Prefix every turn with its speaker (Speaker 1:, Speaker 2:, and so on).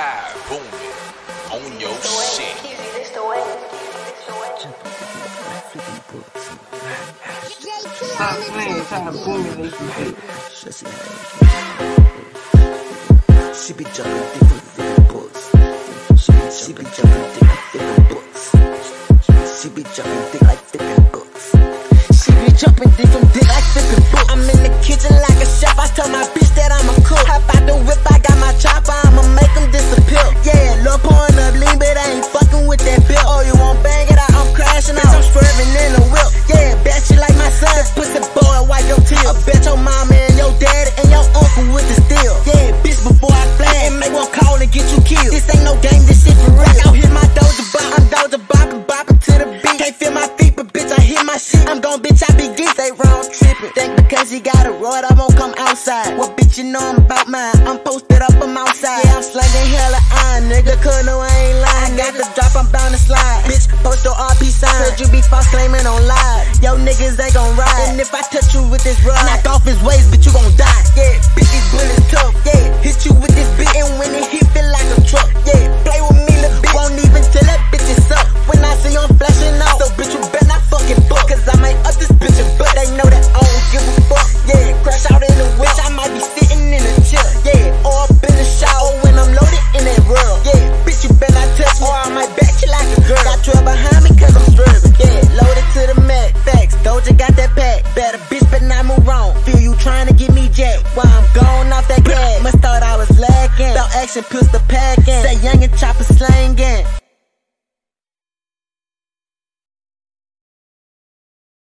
Speaker 1: High booming on your shit.
Speaker 2: Boom it you
Speaker 3: She be jumping different different books. She be jumping different different books. She be jumping dick like different books. She be jumping different dick like pussy boy, wipe your tears. I bet your mama and your daddy and your uncle with the steel. Yeah, bitch, before I flash, and make one call and get you killed. This ain't no game, this shit for real. Out here, my doja bop. I'm doja bopping, bopping to the beat. Can't feel my feet, but bitch, I hear my shit. I'm gon' bitch, I be geek. They wrong tripping. Think because you got a roid, I won't come outside. What bitch, you know I'm about mine. I'm posted up, I'm outside. Yeah, Yo, niggas ain't gon' ride. And if I touch you with this rod, knock off his waist, bitch, you gon' die. action, pistol packing. Say young and chopper slangin'.